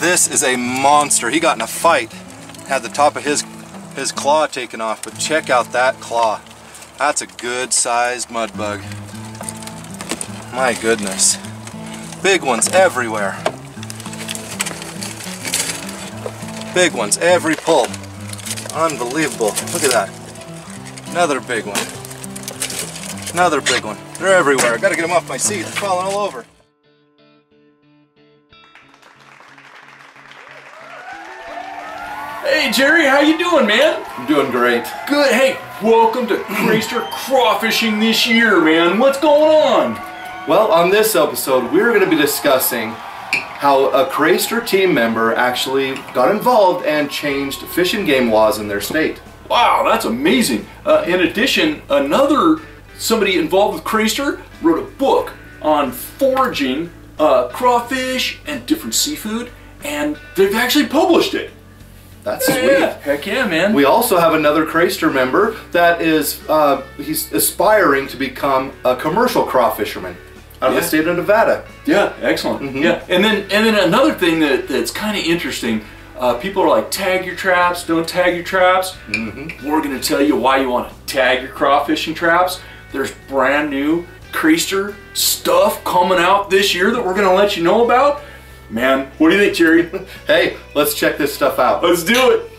This is a monster. He got in a fight, had the top of his his claw taken off, but check out that claw. That's a good sized mud bug. My goodness. Big ones everywhere. Big ones every pull. Unbelievable. Look at that. Another big one. Another big one. They're everywhere. I gotta get them off my seat. They're falling all over. Hey Jerry, how you doing, man? I'm doing great. Good. Hey, welcome to Crayster Crawfishing this year, man. What's going on? Well, on this episode, we're going to be discussing how a Crayster team member actually got involved and changed fish and game laws in their state. Wow, that's amazing. Uh, in addition, another somebody involved with Crayster wrote a book on foraging uh, crawfish and different seafood, and they've actually published it. That's sweet. Yeah, heck yeah, man. We also have another Crayster member that is uh, he's aspiring to become a commercial crawfisherman out of Yeah. the state of Nevada. Yeah, excellent. Yeah, and then and then another thing that, that's kind of interesting. Uh, people are like, tag your traps, don't tag your traps. Mm-hmm. We're going to tell you why you want to tag your crawfishing traps. There's brand new Crayster stuff coming out this year that we're going to let you know about. Man, what do you think, Jerry? Hey, let's check this stuff out. Let's do it.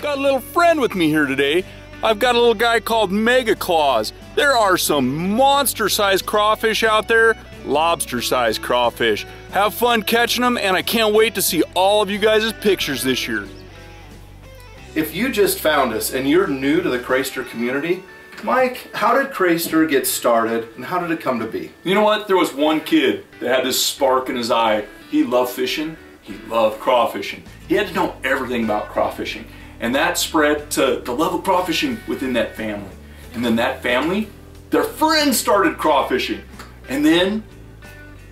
Got a little friend with me here today. I've got a little guy called Mega Claws. There are some monster sized crawfish out there, lobster sized crawfish. Have fun catching them, and I can't wait to see all of you guys' pictures this year. If you just found us and you're new to the Crayster community, Mike, how did Crayster get started and how did it come to be? You know what? There was one kid that had this spark in his eye. He loved fishing, he loved crawfishing. He had to know everything about crawfishing. And that spread to the love of crawfishing within that family. And then that family, their friends started crawfishing. And then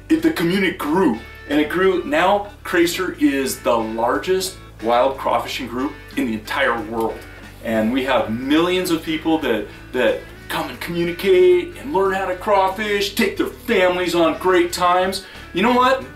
it, the community grew. And it grew. Now, Crayster is the largest wild crawfishing group in the entire world. And we have millions of people that, that come and communicate and learn how to crawfish, take their families on great times. You know what?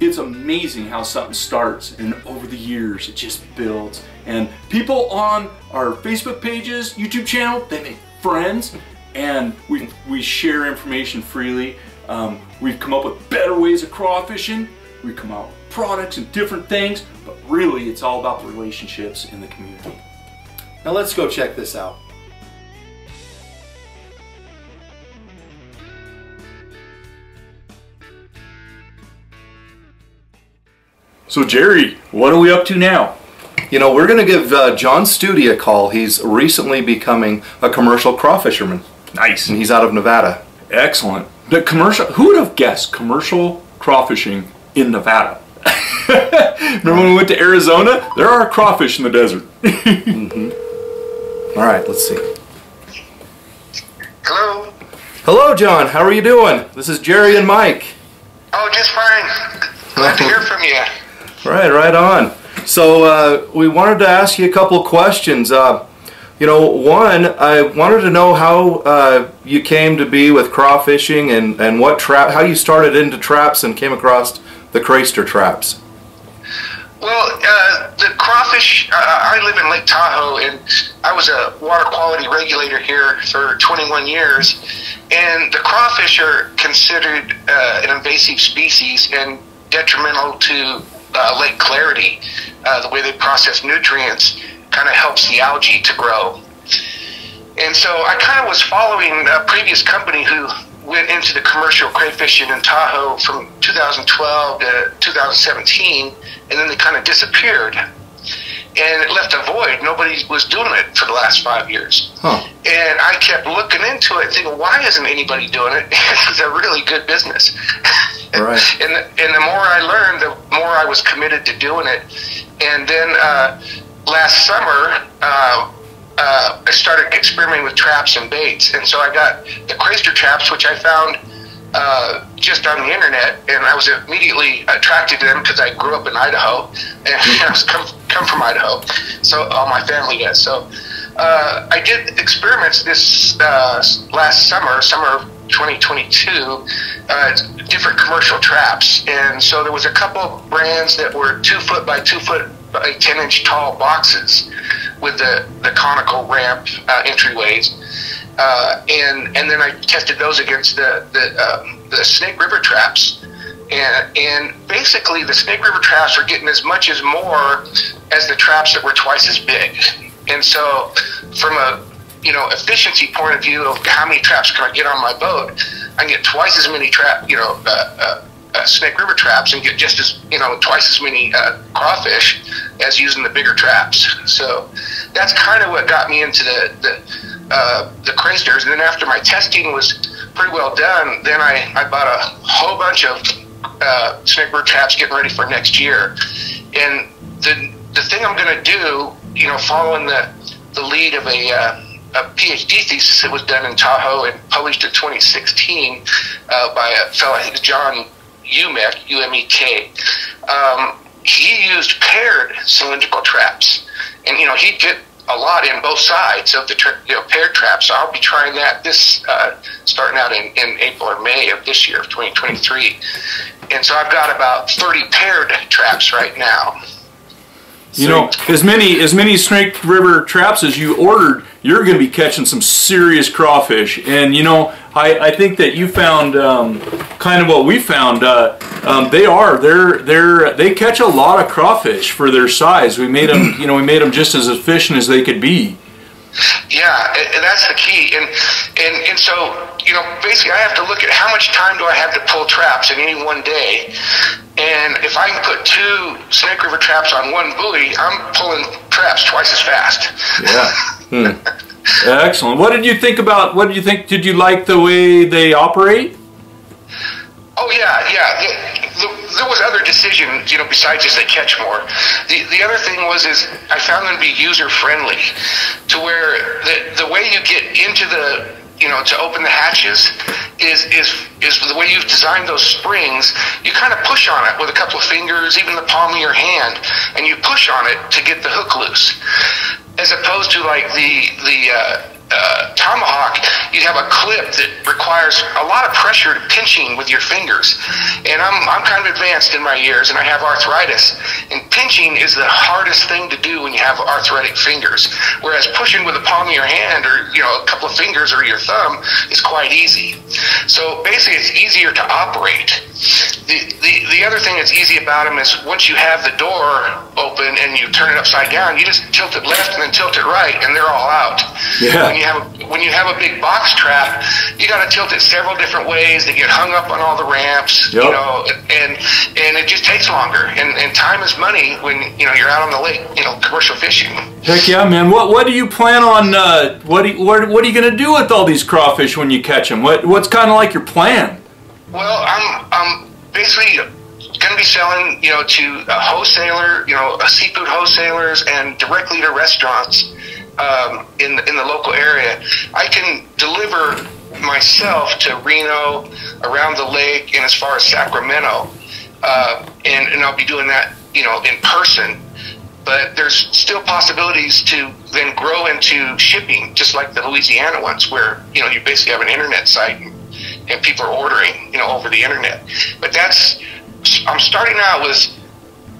It's amazing how something starts and over the years it just builds. And people on our Facebook pages, YouTube channel, they make friends and we, we share information freely. Um, we've come up with better ways of crawfishing. We come out with products and different things, but really it's all about the relationships in the community. Now let's go check this out. So Jerry, what are we up to now? You know, we're going to give uh, John Studi a call. He's recently becoming a commercial crawfisherman Nice. and he's out of Nevada. Excellent. The commercial, who would have guessed commercial crawfishing in Nevada? Remember when we went to Arizona? There are crawfish in the desert. mm -hmm. All right, let's see. Hello. Hello, John. How are you doing? This is Jerry and Mike. Oh, just fine. Glad to hear from you. Right, right on. So uh, we wanted to ask you a couple questions. Uh, you know, one, I wanted to know how uh, you came to be with crawfishing and, and what trap, how you started into traps and came across the Crayster traps. Well, uh, the crawfish, uh, I live in Lake Tahoe, and I was a water quality regulator here for 21 years. And the crawfish are considered uh, an invasive species and detrimental to uh, lake clarity. Uh, the way they process nutrients kind of helps the algae to grow. And so I kind of was following a previous company who went into the commercial crayfishing in Tahoe from 2012 to 2017, and then they kind of disappeared. And it left a void. Nobody was doing it for the last five years. Huh. And I kept looking into it, thinking, why isn't anybody doing it? it's a really good business. Right. and, the, and the more I learned, the more I was committed to doing it. And then uh, last summer, uh, uh, I started experimenting with traps and baits. And so I got the Crayster traps, which I found uh, just on the internet, and I was immediately attracted to them because I grew up in Idaho, and I was come, come from Idaho, so all my family does. So uh, I did experiments this uh, last summer, summer of 2022 uh, different commercial traps. And so there was a couple of brands that were two foot by two foot by 10 inch tall boxes with the, the conical ramp uh, entryways. Uh, and and then I tested those against the the, um, the Snake River traps, and and basically the Snake River traps are getting as much as more as the traps that were twice as big, and so from a you know efficiency point of view of how many traps can I get on my boat, I can get twice as many trap you know. Uh, uh, uh, Snake River traps and get just as you know twice as many uh, crawfish as using the bigger traps. So that's kind of what got me into the the uh, the Craysters. And then after my testing was pretty well done, then I, I bought a whole bunch of uh, snake river traps getting ready for next year. And the, the thing I'm going to do, you know, following the, the lead of a, uh, a PhD thesis that was done in Tahoe and published in 2016 uh, by a fellow, I John Umek, U-M-E-K. Um, he used paired cylindrical traps. And, you know, he did a lot in both sides of the tra- you know, paired trap. So I'll be trying that this uh, starting out in, in April or May of this year of 2023. And so I've got about 30 paired traps right now. You know, as many as many Snake River traps as you ordered, you're going to be catching some serious crawfish. And you know, I, I think that you found um, kind of what we found. Uh, um, they are they're they're they catch a lot of crawfish for their size. We made them, you know, we made them just as efficient as they could be. Yeah, and that's the key. And and and so you know, basically, I have to look at how much time do I have to pull traps in any one day. And if I can put two Snake River traps on one buoy, I'm pulling traps twice as fast. Yeah. hmm. Excellent. What did you think about? What did you think? Did you like the way they operate? Oh yeah, yeah. The, the, there was other decisions, you know, besides just they catch more. The the other thing was is I found them to be user friendly, to where the the way you get into the you know, to open the hatches is is is the way you've designed those springs. You kind of push on it with a couple of fingers, even the palm of your hand, and you push on it to get the hook loose, as opposed to like the the uh, uh, tomahawk, you have a clip that requires a lot of pressure to pinching with your fingers. And I'm, I'm kind of advanced in my years and I have arthritis. And pinching is the hardest thing to do when you have arthritic fingers. Whereas pushing with the palm of your hand or, you know, a couple of fingers or your thumb is quite easy. So basically it's easier to operate. The, the, the other thing that's easy about them is once you have the door open and you turn it upside down, you just tilt it left and then tilt it right and they're all out. Yeah. When you have a, when you have a big box trap, you got to tilt it several different ways. They get hung up on all the ramps, Yep. you know, and and it just takes longer. And, and time is money when you know you're out on the lake, you know, commercial fishing. Heck yeah, man! What what do you plan on? Uh, what do you, what, what are you gonna do with all these crawfish when you catch them? What what's kind of like your plan? Well, I'm I'm basically going to be selling, you know, to a wholesaler, you know, seafood wholesalers, and directly to restaurants um, in the, in the local area. I can deliver myself to Reno, around the lake, and as far as Sacramento, uh, and and I'll be doing that, you know, in person. But there's still possibilities to then grow into shipping, just like the Louisiana ones, where you know you basically have an internet site and, and people are ordering, you know, over the internet. But that's I'm starting out with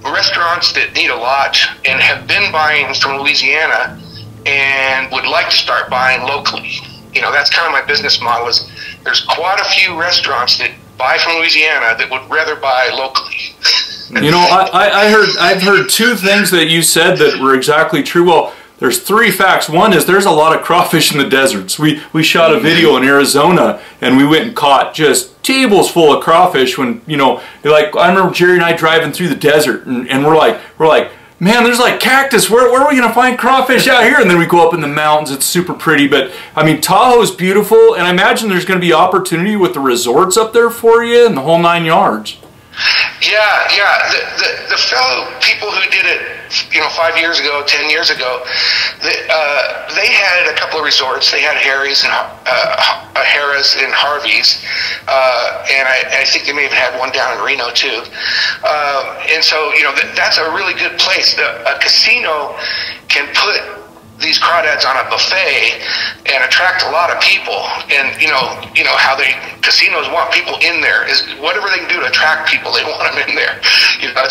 restaurants that need a lot and have been buying from Louisiana and would like to start buying locally. You know, that's kind of my business model. Is there's quite a few restaurants that buy from Louisiana that would rather buy locally. You know, I, I, I heard I've heard two things that you said that were exactly true. Well, there's three facts. One is there's a lot of crawfish in the deserts. We we shot a video in Arizona and we went and caught just tables full of crawfish. When you know, like I remember Jerry and I driving through the desert and, and we're like we're like. Man, there's like cactus. Where, where are we gonna find crawfish out here? And then we go up in the mountains. It's super pretty. But I mean, Tahoe's beautiful, and I imagine there's gonna be opportunity with the resorts up there for you and the whole nine yards. Yeah, yeah. The, the, the fellow people who did it, you know, five years ago, ten years ago, the, uh, they had a couple of resorts. They had Harry's and uh, Harrah's and Harvey's, uh, and I, I think they may have had one down in Reno too. Um, and so, you know, that, that's a really good place. The, a casino can put these crawdads on a buffet and attract a lot of people. And you know, you know how they casinos want people in there is whatever they can do to attract people, they want them in there.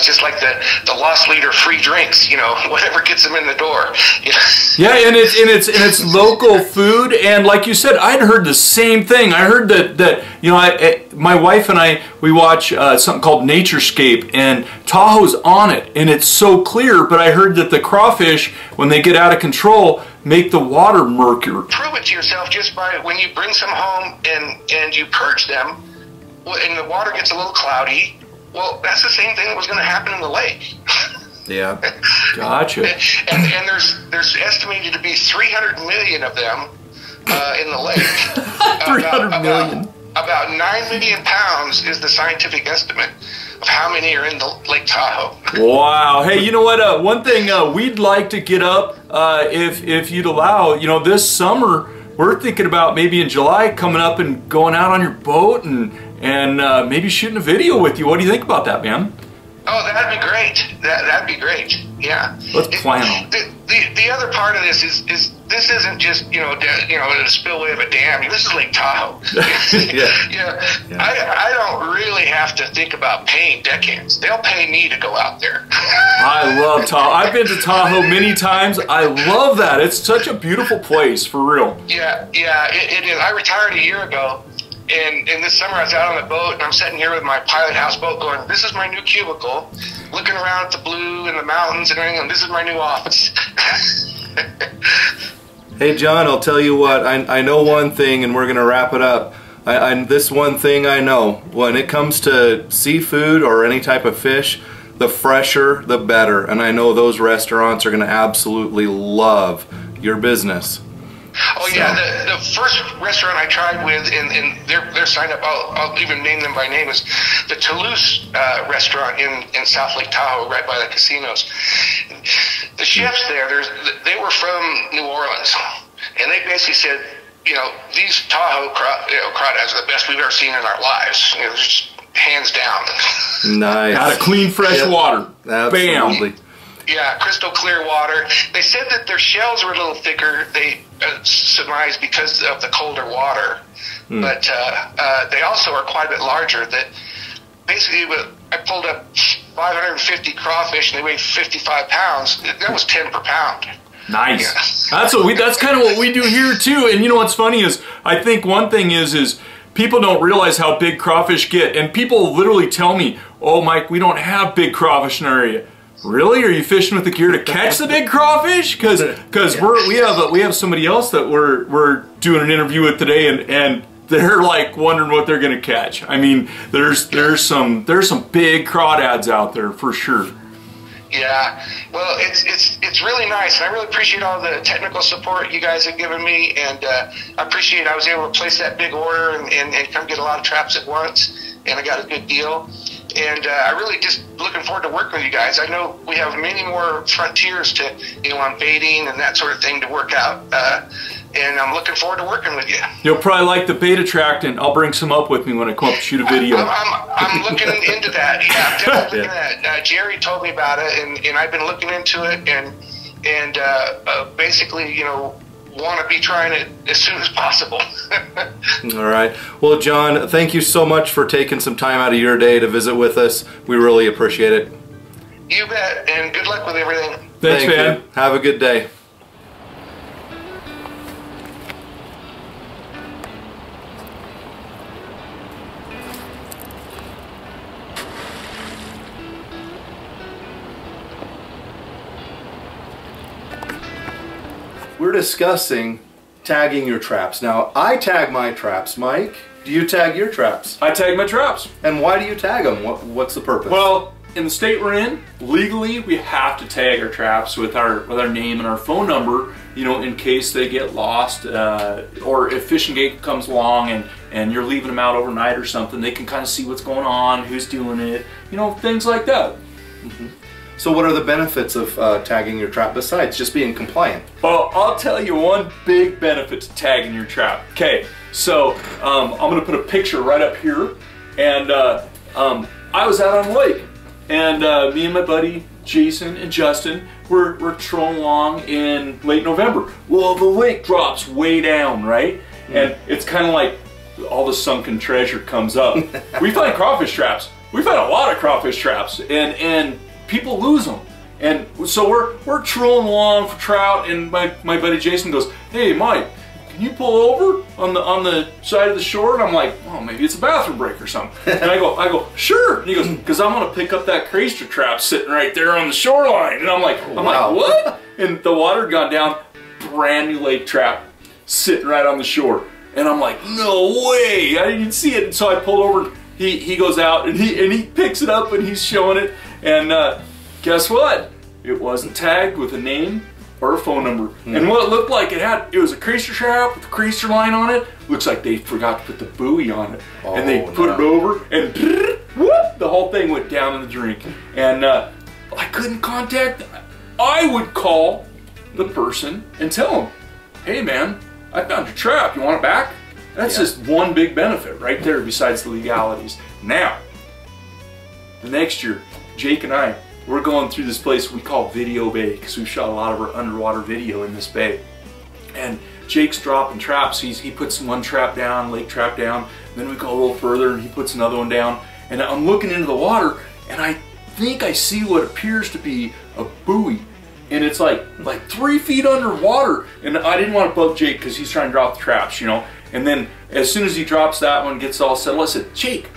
You know, it's just like the the lost leader free drinks. You know, whatever gets them in the door. You know? Yeah, and it's and it's and it's local food, and like you said, I'd heard the same thing. I heard that that you know, I, I my wife and I we watch uh, something called Naturescape, and Tahoe's on it, and it's so clear. But I heard that the crawfish, when they get out of control, make the water murkier. Prove it to yourself just by when you bring some home and and you purge them, and the water gets a little cloudy. Well, that's the same thing that was going to happen in the lake. Yeah. Gotcha. and, and there's there's estimated to be 300 million of them uh, in the lake. 300 about, million. About, about 9 million pounds is the scientific estimate of how many are in the Lake Tahoe. Wow. Hey, you know what? Uh, one thing uh, we'd like to get up, uh, if if you'd allow, you know, this summer we're thinking about maybe in July coming up and going out on your boat and and uh, maybe shooting a video with you. What do you think about that, man? Oh, that'd be great. That that'd be great. Yeah. Let's plan it. The, the, the other part of this is is this isn't just you know da- you know a spillway of a dam. This is Lake Tahoe. Yeah. yeah. I I don't really have to think about paying deckhands. They'll pay me to go out there. I love Tahoe. I've been to Tahoe many times. I love that. It's such a beautiful place, for real. Yeah, yeah, it, it is. I retired a year ago, and, this summer I was out on the boat, and I'm sitting here with my pilot houseboat going, this is my new cubicle, looking around at the blue and the mountains and everything, and this is my new office. Hey, John, I'll tell you what, I, I know one thing and we're going to wrap it up. I, I, this one thing I know, when it comes to seafood or any type of fish, the fresher, the better. And I know those restaurants are going to absolutely love your business. Oh yeah, the, the first restaurant I tried with, and, and they're, they're signed up, I'll, I'll even name them by name, is the Toulouse uh, restaurant in, in South Lake Tahoe, right by the casinos. The chefs there, there's, they were from New Orleans, and they basically said, you know, these Tahoe craw, you know, crawdads are the best we've ever seen in our lives. You know, just hands down. Nice. Out of clean, fresh Yep. water. Absolutely. Bam. Yeah, crystal clear water. They said that their shells were a little thicker. They uh, surmised because of the colder water, but uh, uh, they also are quite a bit larger. That basically, I pulled up 550 crawfish and they weighed 55 pounds. That was 10 per pound. Nice. That's what we. That's kind of what we do here too. And you know what's funny is I think one thing is is people don't realize how big crawfish get, and people literally tell me, "Oh, Mike, we don't have big crawfish in our area." Really? Are you fishing with the gear to catch the big crawfish? Because because we're we have we have somebody else that we're we're doing an interview with today, and and they're like wondering what they're gonna catch. I mean, there's there's some there's some big crawdads out there for sure. Yeah, well, it's it's it's really nice, and I really appreciate all the technical support you guys have given me, and uh, I appreciate I was able to place that big order and, and, and come get a lot of traps at once, and I got a good deal, and uh, I really just looking forward to working with you guys. I know we have many more frontiers to you know on baiting and that sort of thing to work out, uh, and I'm looking forward to working with you. You'll probably like the beta attractant. I'll bring some up with me when I come up to shoot a video. I'm, I'm, I'm looking into that. Yeah, I'm definitely looking at it. Uh, Jerry told me about it, and, and I've been looking into it, and and uh, uh, basically, you know, want to be trying it as soon as possible. All right. Well, John, thank you so much for taking some time out of your day to visit with us. We really appreciate it. you bet, and good luck with everything. Thanks, Thank man. you. Have a good day. Discussing tagging your traps. Now, I tag my traps. Mike, do you tag your traps? I tag my traps. And why do you tag them? What, what's the purpose? Well, in the state we're in, legally we have to tag our traps with our with our name and our phone number. You know, in case they get lost, uh, or if Fishing Gate comes along and and you're leaving them out overnight or something, they can kind of see what's going on, who's doing it, you know, things like that. So what are the benefits of uh, tagging your trap besides just being compliant? Well, I'll tell you one big benefit to tagging your trap. Okay, so um, I'm gonna put a picture right up here, and uh, um, I was out on the lake, and uh, me and my buddy Jason and Justin were, were trolling along in late November. Well, the lake drops way down, right? and it's kind of like all the sunken treasure comes up. we find crawfish traps. We find a lot of crawfish traps, and and people lose them. And so we're we're trolling along for trout, and my, my buddy Jason goes, "Hey, Mike, can you pull over on the on the side of the shore?" And I'm like, "Oh, maybe it's a bathroom break or something." And I go, "I go, sure." And he goes, "Because I'm gonna pick up that Crayster trap sitting right there on the shoreline." And I'm like, oh, "I'm Wow. like, what?" And the water gone down, brand new lake trap sitting right on the shore. And I'm like, "No way!" I didn't see it. And so I pulled over. He he goes out and he and he picks it up and he's showing it. And uh, guess what? It wasn't tagged with a name or a phone number. Hmm. And what it looked like, it had it was a Crayster trap with a Crayster line on it. Looks like they forgot to put the buoy on it, and they Oh, put no. it over, and whoop, the whole thing went down in the drink. And uh, I couldn't contact. I would call the person and tell them, "Hey, man, I found your trap. You want it back?" That's Yeah. just one big benefit right there, besides the legalities. Now, the next year, Jake and I, we're going through this place we call Video Bay because we've shot a lot of our underwater video in this bay. And Jake's dropping traps. He's, he puts one trap down, lake trap down. Then we go a little further and he puts another one down. And I'm looking into the water and I think I see what appears to be a buoy. And it's like like three feet underwater. And I didn't want to bug Jake because he's trying to drop the traps, you know. And then as soon as he drops that one, gets all settled, I said, Jake,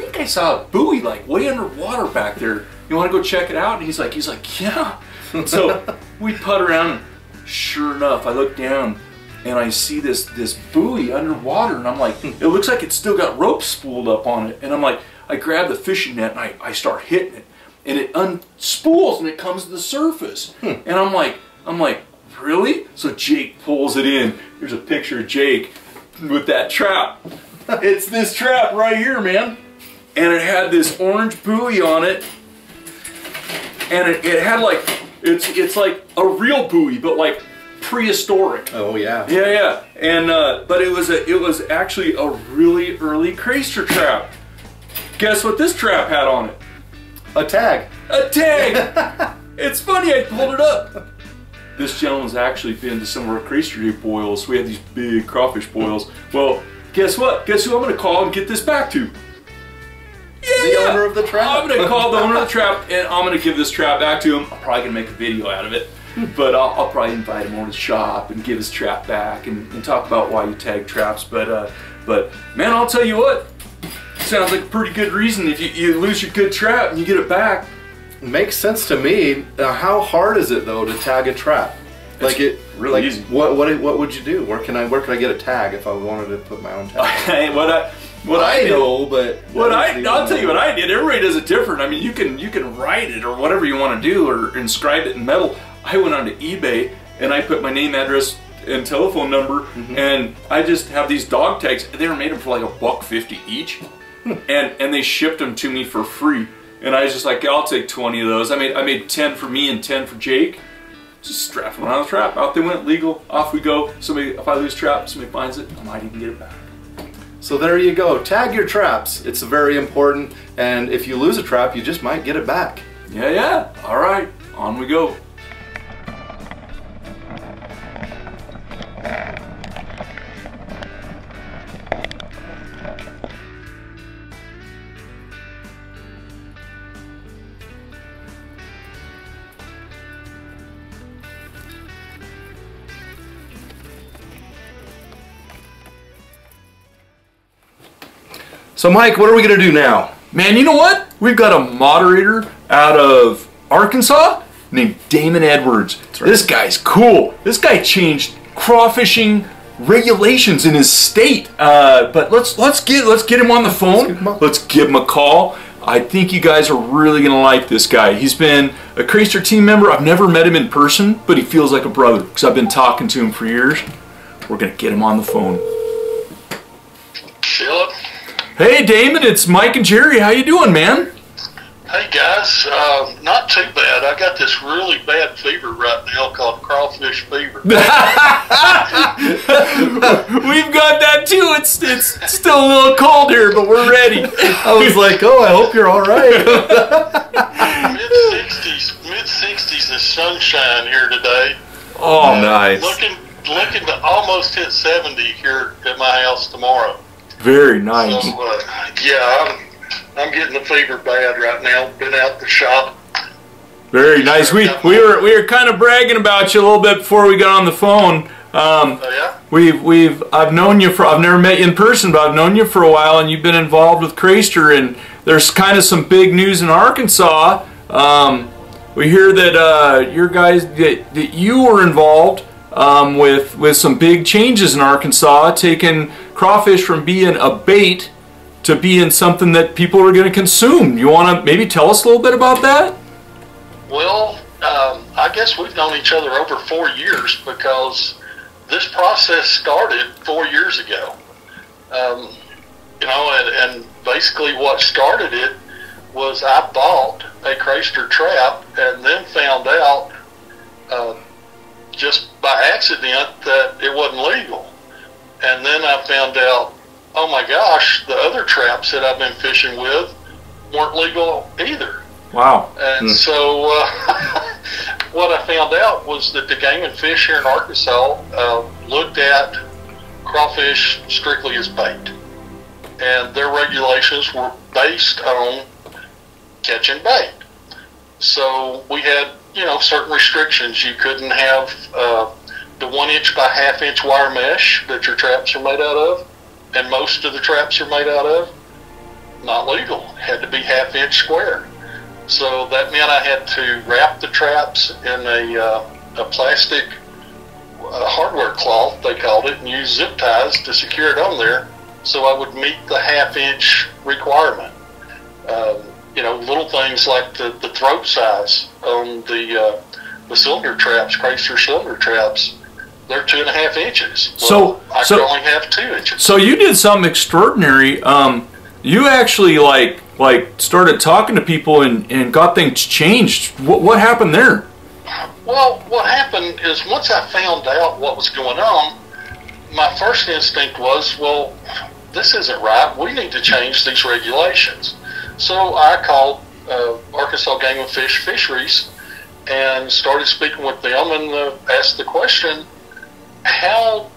think I saw a buoy like way underwater back there. You want to go check it out? And he's like, he's like, yeah. So we put around. And sure enough, I look down and I see this this buoy underwater, and I'm like, it looks like it's still got ropes spooled up on it. And I'm like, I grab the fishing net and I, I start hitting it, and it unspools and it comes to the surface. Hmm. And I'm like, I'm like, really? So Jake pulls it in. Here's a picture of Jake with that trap. It's this trap right here, man. And it had this orange buoy on it. And it, it had like, it's it's like a real buoy, but like prehistoric. Oh yeah. Yeah, yeah. And uh, but it was a it was actually a really early Crayster trap. Guess what this trap had on it? A tag. A tag. it's funny. I pulled it up. This gentleman's actually been to some of our Crayster boils. We had these big crawfish boils. Well, guess what? Guess who I'm going to call and get this back to? Yeah, The yeah. owner of the trap. I'm gonna call the owner of the trap and I'm gonna give this trap back to him. I'm probably gonna make a video out of it, but I'll, I'll probably invite him over to the shop and give his trap back and, and talk about why you tag traps. But uh, but man, I'll tell you what, sounds like a pretty good reason if you, you lose your good trap and you get it back. Makes sense to me. Uh, how hard is it though to tag a trap? Like it really like, easy. What what what would you do? Where can I where can I get a tag if I wanted to put my own tag? what I what I, I did- know, but What I, I'll tell you what I did. Everybody does it different. I mean, you can you can write it or whatever you want to do or inscribe it in metal. I went onto eBay and I put my name, address, and telephone number, mm-hmm. and I just have these dog tags. They were made them for like a buck fifty each, and and they shipped them to me for free. And I was just like, I'll take twenty of those. I made I made ten for me and ten for Jake. Just strap them on the trap. Out they went, legal. Off we go. Somebody, if I lose trap, somebody finds it, I might even get it back. So there you go. Tag your traps. It's very important. And if you lose a trap, you just might get it back. Yeah, yeah. All right, on we go. So Mike, what are we gonna do now? Man, you know what? We've got a moderator out of Arkansas named Damon Edwards. right. This guy's cool. This guy changed crawfishing regulations in his state. Uh, but let's let's get let's get him on the phone. give him a- Let's give him a call. I think you guys are really gonna like this guy. He's been a Crayster team member. I've never met him in person, but he feels like a brother because I've been talking to him for years. We're gonna get him on the phone. Philip. Hey, Damon, it's Mike and Jerry. How you doing, man? Hey guys, uh, not too bad. I got this really bad fever right now called crawfish fever. We've got that too. It's it's still a little cold here, but we're ready. I was like, oh, I hope you're all right. mid sixties, mid sixties is sunshine here today. Oh, nice. Looking looking to almost hit 70 here at my house tomorrow. Very nice. So, uh, yeah, I'm, I'm getting the fever bad right now. Been out the shop. Very nice. We we were we were kind of bragging about you a little bit before we got on the phone. Um, Oh, yeah? we've we've I've known you for I've never met you in person, but I've known you for a while, and you've been involved with Crayster, and there's kind of some big news in Arkansas. Um, we hear that uh, your guys that, that you were involved um, with with some big changes in Arkansas, taking crawfish from being a bait to being something that people are going to consume. You want to maybe tell us a little bit about that? Well, um, I guess we've known each other over four years because this process started four years ago. Um, you know, and, and basically what started it was I bought a Crayster trap and then found out uh, just by accident that it wasn't legal. And then I found out, oh my gosh, the other traps that I've been fishing with weren't legal either. Wow. And so, uh, what I found out was that the Game and Fish here in Arkansas uh, looked at crawfish strictly as bait, and their regulations were based on catching bait. So we had, you know, certain restrictions. You couldn't have uh, the one inch by half inch wire mesh that your traps are made out of, and most of the traps are made out of. Not legal. Had to be half inch square. So that meant I had to wrap the traps in a, uh, a plastic uh, hardware cloth, they called it, and use zip ties to secure it on there so I would meet the half inch requirement. Um, you know, little things like the, the throat size on the, uh, the cylinder traps, Crayster cylinder traps, they're two and a half inches. So- Well, I so- could only have two inches. So you did something extraordinary. Um, you actually like like started talking to people and, and got things changed. What what happened there? Well, what happened is once I found out what was going on, my first instinct was, well, this isn't right. We need to change these regulations. So I called uh, Arkansas Game and Fish Fisheries and started speaking with them and uh, asked the question, how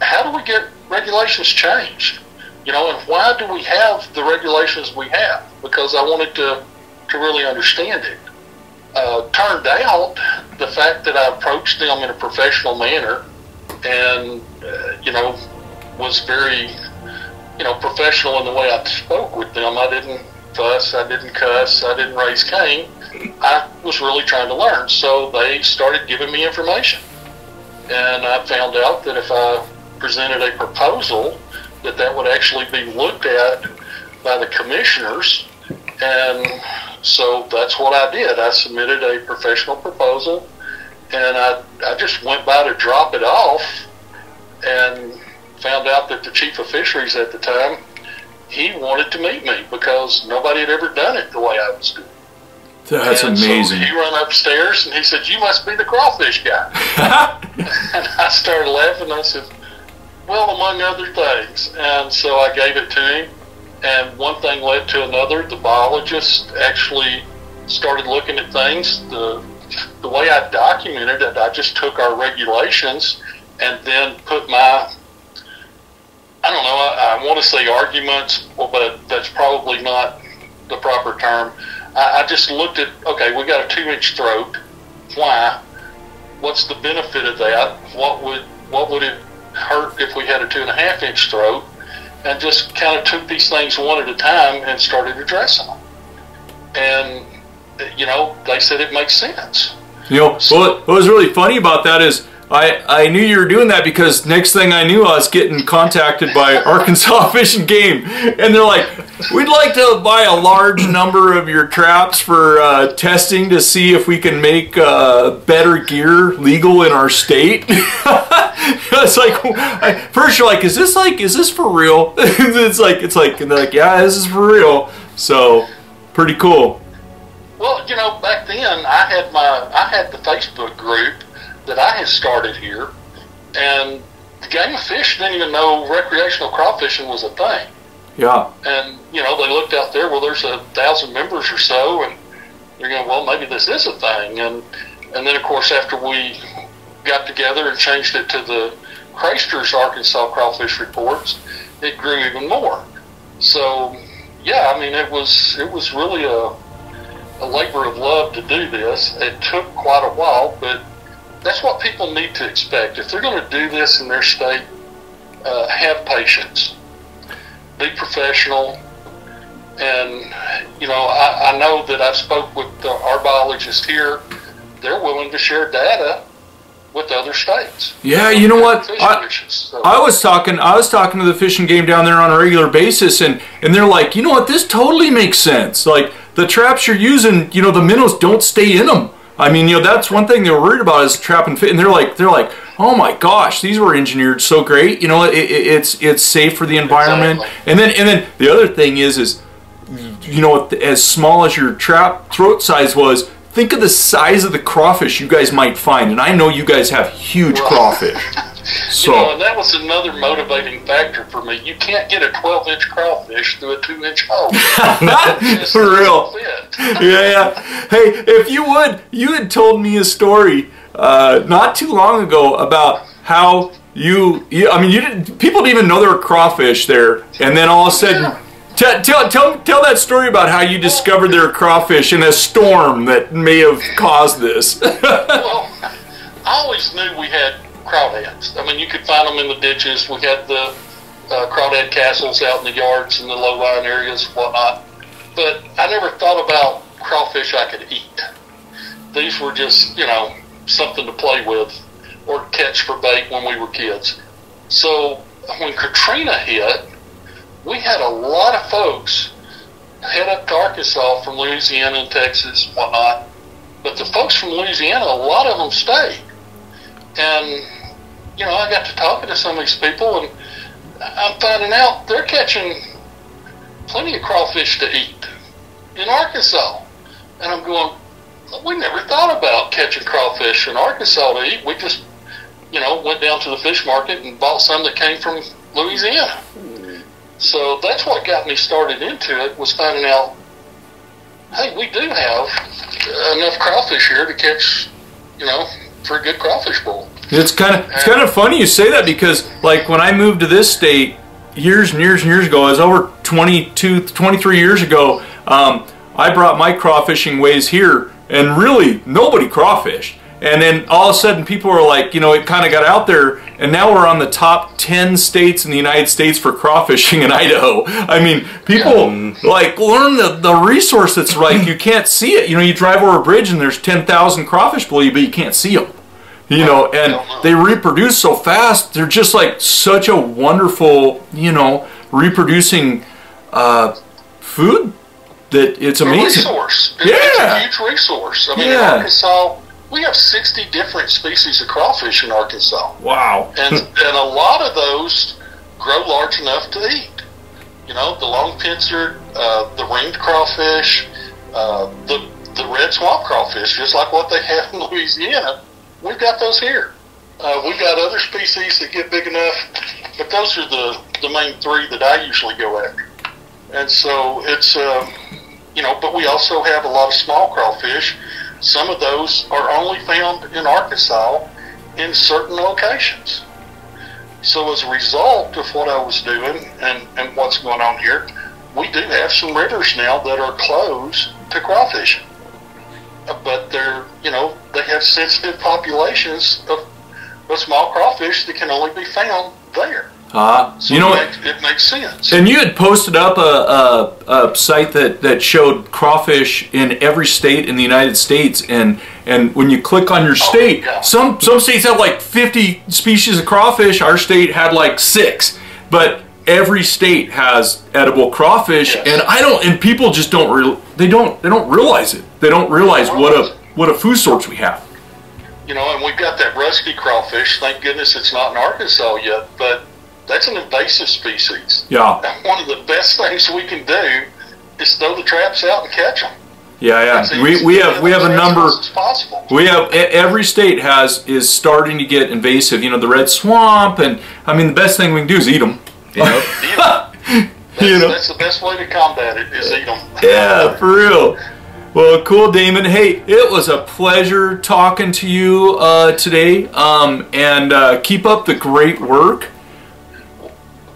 how do we get regulations changed? You know, and why do we have the regulations we have? Because I wanted to to really understand it uh, turned out the fact that I approached them in a professional manner and, uh, you know, was very, you know, professional in the way I spoke with them. I didn't fuss, I didn't cuss, I didn't raise Cain. I was really trying to learn. So they started giving me information. And I found out that if I presented a proposal, that that would actually be looked at by the commissioners and so that's what I did. I submitted a professional proposal, and I, I just went by to drop it off, and found out that the chief of fisheries at the time, he wanted to meet me because nobody had ever done it the way I was doing. That's And so amazing. he ran upstairs and he said, "You must be the crawfish guy." and I started laughing. I said, "Well, among other things." And so I gave it to him, and one thing led to another. The biologist actually started looking at things. The the way I documented it, I just took our regulations and then put my I don't know. I, I want to say arguments, but that's probably not the proper term. I, I just looked at okay, we got a two inch throat. Why? What's the benefit of that? What would what would it hurt if we had a two and a half inch throat? And just kind of took these things one at a time and started addressing them. And you know, they said it makes sense. You know, what, what was really funny about that is I, I knew you were doing that because next thing I knew I was getting contacted by Arkansas Fish and Game and they're like, we'd like to buy a large number of your traps for uh, testing to see if we can make uh, better gear legal in our state. it's like, I, first you're like, is this like, is this for real? it's like, it's like, and they're like, yeah, this is for real. So, pretty cool. Well, you know, back then I had my I had the Facebook group that I had started here, and the Game of Fish didn't even know recreational crawfishing was a thing. Yeah. And you know, they looked out there. Well, there's a thousand members or so, and they're going, well, maybe this is a thing. And and then of course after we got together and changed it to the Crayster's Arkansas Crawfish Reports, it grew even more. So, yeah, I mean, it was it was really a a labor of love to do this. It took quite a while, but that's what people need to expect. If they're going to do this in their state, uh, have patience, be professional, and you know, I, I know that I've spoke with uh, our biologists here. They're willing to share data with other states. Yeah, you know what? I, fishes, so- I was talking I was talking to the fishing game down there on a regular basis and and they're like, "You know what? This totally makes sense. Like the traps you're using, you know, the minnows don't stay in them." I mean, you know, that's one thing they were worried about is trap and fit and they're like they're like, "Oh my gosh, these were engineered so great. You know, it, it, it's it's safe for the environment." Exactly. And then and then the other thing is is you know, as small as your trap throat size was, think of the size of the crawfish you guys might find. And I know you guys have huge crawfish. So, You know, and that was another motivating factor for me. You can't get a 12 inch crawfish through a 2 inch hole. not for real. Yeah, yeah. Hey, if you would, you had told me a story uh, not too long ago about how you, you, I mean, you didn't, people didn't even know there were crawfish there. And then all of a sudden, Tell, tell, tell, tell that story about how you discovered there were crawfish in a storm that may have caused this. Well, I always knew we had crawdads. I mean, you could find them in the ditches. We had the uh, crawdad castles out in the yards and the low-lying areas and whatnot. But I never thought about crawfish I could eat. These were just, you know, something to play with or catch for bait when we were kids. So when Katrina hit, we had a lot of folks head up to Arkansas from Louisiana and Texas whatnot. But the folks from Louisiana, a lot of them stayed. And, you know, I got to talking to some of these people, and I'm finding out they're catching plenty of crawfish to eat in Arkansas. And I'm going, we never thought about catching crawfish in Arkansas to eat. We just, you know, went down to the fish market and bought some that came from Louisiana. So that's what got me started into it was finding out, hey, we do have enough crawfish here to catch, you know, for a good crawfish bowl. It's kind of it's kind of funny you say that because like when I moved to this state years and years and years ago, it was over 22, 23 years ago. Um, I brought my crawfishing ways here, and really nobody crawfished. And then all of a sudden, people were like, you know, it kind of got out there, and now we're on the top 10 states in the United States for crawfishing in Idaho. I mean, people like learn the, the resource that's like you can't see it. You know, you drive over a bridge and there's 10,000 crawfish below you, but you can't see them you know and they reproduce so fast they're just like such a wonderful you know reproducing uh, food that it's A amazing resource. It- Yeah. It's a huge resource. I mean, Yeah. Arkansas, we have 60 different species of crawfish in Arkansas. wow And, and a lot of those grow large enough to eat. You know, the long pincer, uh, the ringed crawfish, uh, the, the red swamp crawfish, just like what they have in Louisiana. We've got those here. Uh, we've got other species that get big enough, but those are the, the main three that I usually go after. And so it's, um, you know, but we also have a lot of small crawfish. Some of those are only found in Arkansas in certain locations. So as a result of what I was doing and, and what's going on here, we do have some rivers now that are closed to crawfishing. Uh, But they're, you know, they have sensitive populations of, of small crawfish that can only be found there. Uh, So you know it, makes, it makes sense. and you had posted up a, a, a site that, that showed crawfish in every state in the United States and and when you click on your state yeah. some some states have like 50 species of crawfish our state had like six but every state has edible crawfish Yes. and I don't and people just don't real they don't they don't realize it they don't realize what a what a food source we have you know, and we've got that rusty crawfish. Thank goodness it's not in Arkansas yet, but that's an invasive species. yeah And one of the best things we can do is throw the traps out and catch them. yeah yeah As we, we have we have a number as close as possible. We have e- every state has is starting to get invasive. You know, the red swamp, and I mean, the best thing we can do is eat them. You know? That's, You know. that's the best way to combat it is eat them. Yeah, for real. Well, cool, Damon. Hey, it was a pleasure talking to you uh, today, um, and uh, keep up the great work.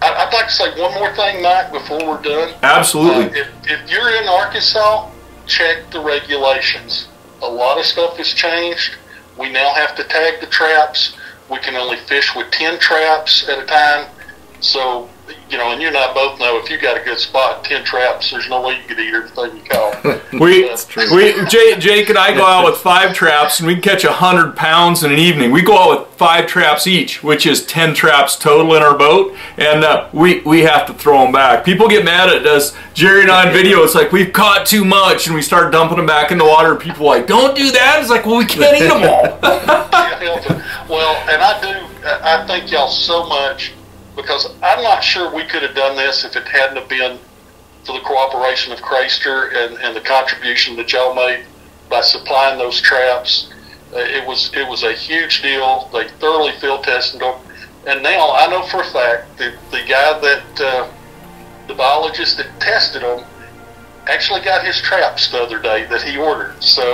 I- I'd like to say one more thing, Mike, before we're done. Absolutely. Uh, if, if you're in Arkansas, check the regulations. A lot of stuff has changed. We now have to tag the traps. We can only fish with 10 traps at a time. So, you know, and you and I both know if you got a good spot, 10 traps, there's no way you could eat everything you caught. We, we Jake, Jake and I go out with five traps, and we can catch a hundred pounds in an evening. We go out with five traps each, which is ten traps total in our boat, and uh, we we have to throw them back. People get mad at us. Jerry and I on video, it's like we've caught too much, and we start dumping them back in the water. People are like, don't do that. It's like, well, we can't eat them all. well, and I do, I thank y'all so much because I'm not sure we could have done this if it hadn't have been for the cooperation of Crayster and, and the contribution that y'all made by supplying those traps. Uh, it was it was a huge deal. They thoroughly field tested them, and now I know for a fact that the guy that uh, the biologist that tested them actually got his traps the other day that he ordered. So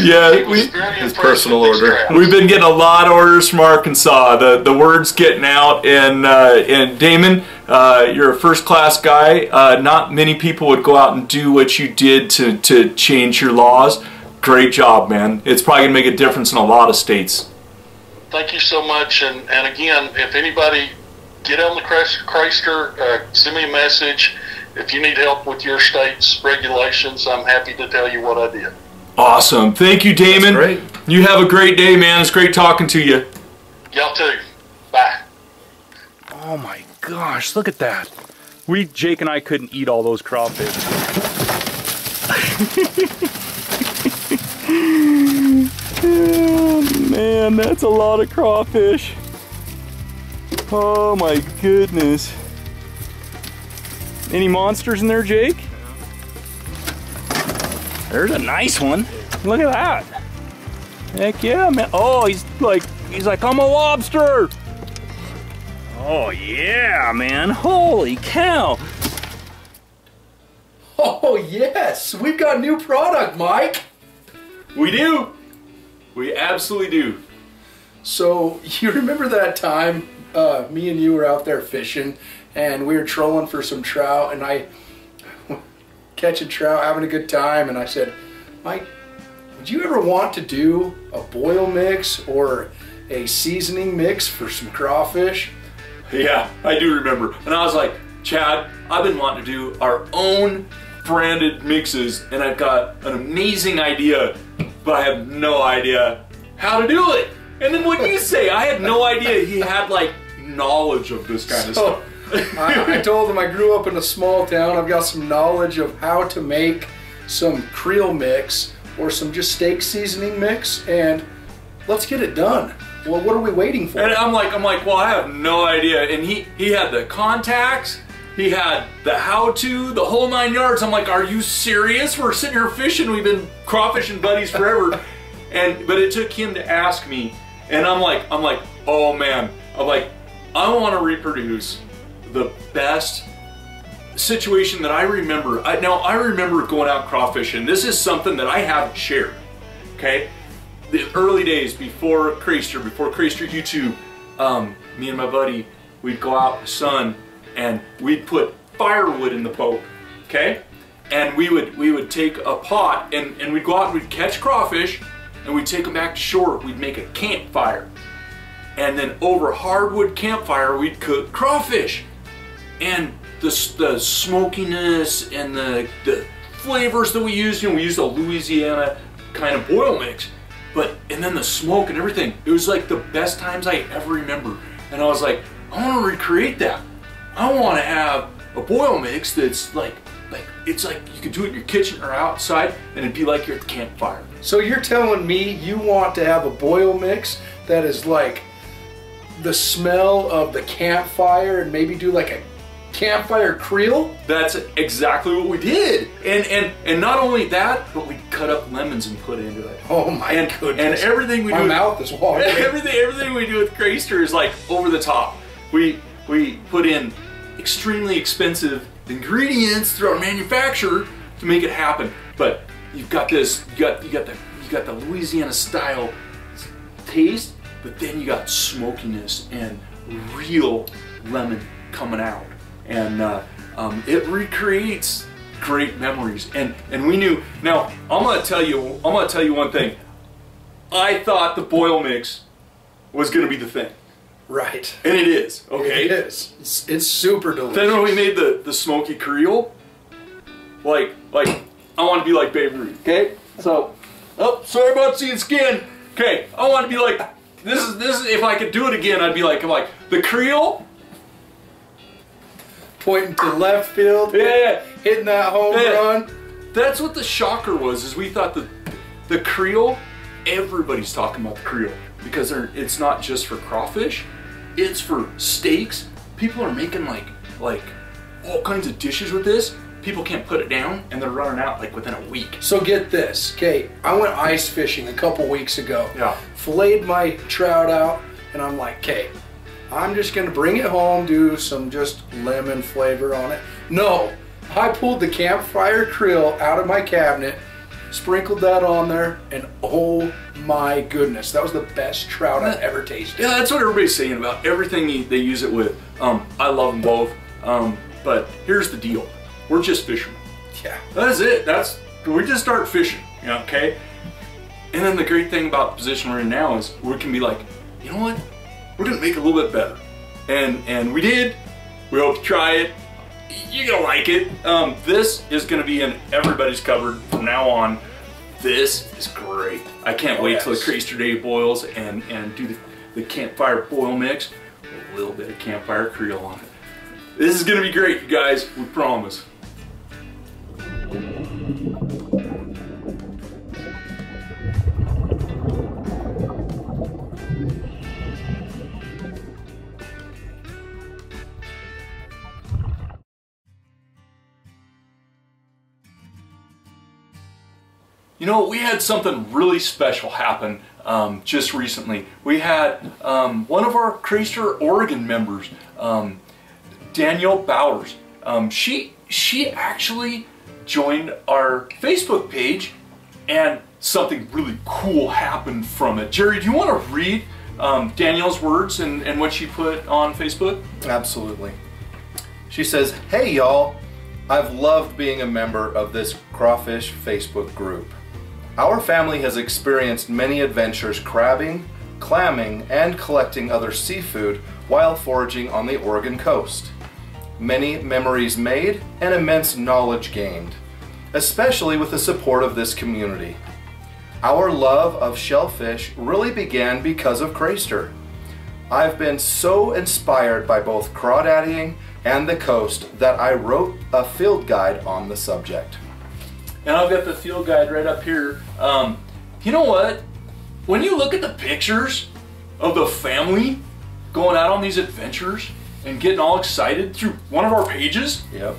Yeah, he was we- very his personal with order. traps. We've been getting a lot of orders from Arkansas. The the word's getting out, and uh, and Damon, uh, you're a first class guy. Uh, not many people would go out and do what you did to to change your laws. Great job, man. It's probably gonna make a difference in a lot of states. thank you so much. And, and again, if anybody get on the Chrys- Crayster, uh, send me a message. If you need help with your state's regulations, I'm happy to tell you what I did. Awesome. Thank you, Damon. great. You have a great day, man. It's great talking to you. Y'all too. Bye. Oh my gosh, look at that. We, Jake and I couldn't eat all those crawfish. oh, man, that's a lot of crawfish. Oh my goodness. Any monsters in there, Jake? There's a nice one. Look at that. Heck yeah, man. Oh, he's like, he's like, I'm a lobster. Oh yeah, man. Holy cow. Oh, yes. We've got new product, Mike. We do. We absolutely do. So, you remember that time uh, me and you were out there fishing and we were trolling for some trout and I catching trout, having a good time, and I said, Mike, would you ever want to do a boil mix or a seasoning mix for some crawfish? Yeah, I do remember. And I was like, Chad, I've been wanting to do our own branded mixes, and I've got an amazing idea, but I have no idea how to do it. And then what do you say? I had no idea he had like knowledge of this kind of stuff. I, I told him I grew up in a small town. I've got some knowledge of how to make some Creole mix or some just steak seasoning mix, and let's get it done. Well, what are we waiting for? And I'm like, I'm like, well, I have no idea. And he he had the contacts, he had the how-to, the whole nine yards. I'm like, are you serious? We're sitting here fishing. We've been crawfishing buddies forever. and but it took him to ask me, and I'm like, I'm like, oh man, I'm like, I want to reproduce the best situation that I remember. I, now I remember going out crawfishing. This is something that I haven't shared. Okay, the early days before Crayster, before Crayster YouTube, um, me and my buddy, we'd go out in the sun and we'd put firewood in the boat. Okay, and we would we would take a pot and and we'd go out and we'd catch crawfish and we'd take them back to shore. We'd make a campfire, and then over hardwood campfire we'd cook crawfish and the, the smokiness and the, the flavors that we used, you know, we used a Louisiana kind of boil mix, but, and then the smoke and everything, it was like the best times I ever remember. And I was like, I want to recreate that. I want to have a boil mix that's like, like, it's like you could do it in your kitchen or outside and it'd be like you're at the campfire. So you're telling me you want to have a boil mix that is like the smell of the campfire and maybe do like a campfire Creole? That's exactly what we did. And and and not only that, but we cut up lemons and put it into it. Oh my and, goodness. And everything we My do mouth is watering. everything everything we do with Crayster is like over the top. We we put in extremely expensive ingredients through our manufacturer to make it happen. But you've got this, you got you got the you got the Louisiana style taste, but then you got smokiness and real lemon coming out, and uh, um, it recreates great memories. And and we knew. Now I'm gonna tell you, I'm gonna tell you one thing. I thought the boil mix was gonna be the thing, Right. and it is. Okay. It is. It's, it's super delicious. Then when we made the the smoky Creole, like like I want to be like Babe Ruth. Okay, so oh sorry about seeing skin. Okay, I want to be like this is this is if I could do it again, I'd be like I'm like the Creole. Pointing to left field, Yeah, yeah. hitting that home Yeah. run. That's what the shocker was. Is we thought the the Creole. Everybody's talking about the Creole because it's not just for crawfish. It's for steaks. People are making like like all kinds of dishes with this. People can't put it down, and they're running out like within a week. So get this, okay? I went ice fishing a couple weeks ago. Yeah. Filleted my trout out, and I'm like, okay, I'm just gonna bring it home, do some just lemon flavor on it. No, I pulled the campfire Creole out of my cabinet, sprinkled that on there, and oh my goodness, that was the best trout I've ever tasted. Yeah, that's what everybody's saying about everything they use it with. Um, I love them both. Um, but here's the deal: we're just fishermen. Yeah. That's it. That's we just start fishing. You know, okay. And then the great thing about the position we're in now is we can be like, you know what? We're gonna make it a little bit better. And and we did. We hope to try it. You're gonna like it. Um, this is gonna be in everybody's cupboard from now on. This is great. I can't Oh, wait till the yes. Day boils and and do the, the campfire boil mix. with A little bit of campfire Creole on it. This is gonna be great, you guys. We promise. You know, we had something really special happen um, just recently. We had um, one of our Crayster Oregon members, um, Danielle Bowers. Um, she she actually joined our Facebook page, and something really cool happened from it. Jerry, do you want to read um, Danielle's words and, and what she put on Facebook? Absolutely. She says, Hey y'all, I've loved being a member of this crawfish Facebook group. Our family has experienced many adventures crabbing, clamming, and collecting other seafood while foraging on the Oregon coast. Many memories made and immense knowledge gained, especially with the support of this community. Our love of shellfish really began because of Crayster. I've been so inspired by both crawdaddying and the coast that I wrote a field guide on the subject. And I've got the field guide right up here. Um, you know what? When you look at the pictures of the family going out on these adventures and getting all excited through one of our pages, Yep.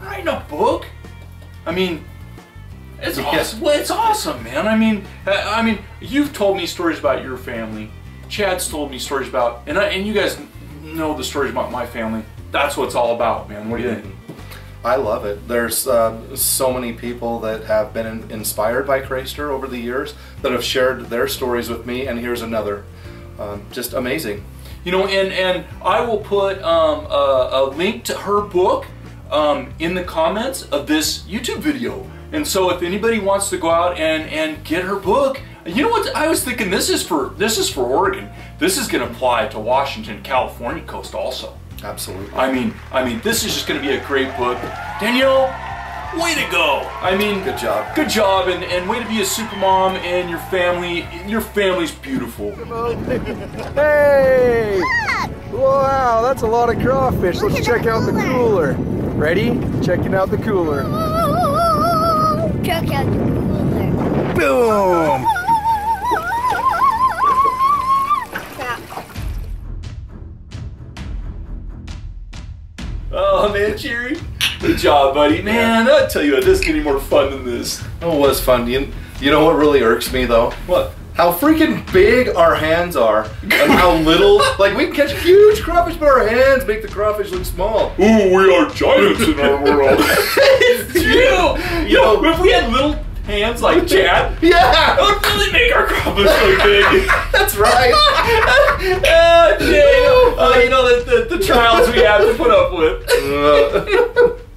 writing a book, I mean, it's Yeah. awesome. Well, it's awesome, man. I mean, I I mean, you've told me stories about your family. Chad's told me stories about, and I, and you guys know the stories about my family. That's what it's all about, man. What do you think? I love it. There's uh, so many people that have been inspired by Crayster over the years that have shared their stories with me, and here's another. Um, just amazing. You know, and and I will put um, a, a link to her book um, in the comments of this YouTube video. And so, if anybody wants to go out and and get her book, you know what? I was thinking this is for this is for Oregon. This is going to apply to Washington, California coast also. Absolutely. I mean, I mean, this is just going to be a great book. Danielle, way to go! I mean, Good job. Good job, and, and way to be a super mom and your family. Your family's beautiful. Hey! Wow, that's a lot of crawfish. Look Let's check the out the cooler. cooler. Ready? Checking out the cooler. Check out the cooler. Boom! Jerry. Good job, buddy. Man, I tell you what, this is getting more fun than this. Oh, it was fun. You, you know what really irks me though? What? How freaking big our hands are, and how little. like we can catch huge crawfish, but our hands make the crawfish look small. Ooh, we are giants in our world. it's true. You know, if we had little hands like Chad. Yeah, would really make our crawfish look big. that's right. uh, Jay, uh, you know the, the, the trials we have to put up with.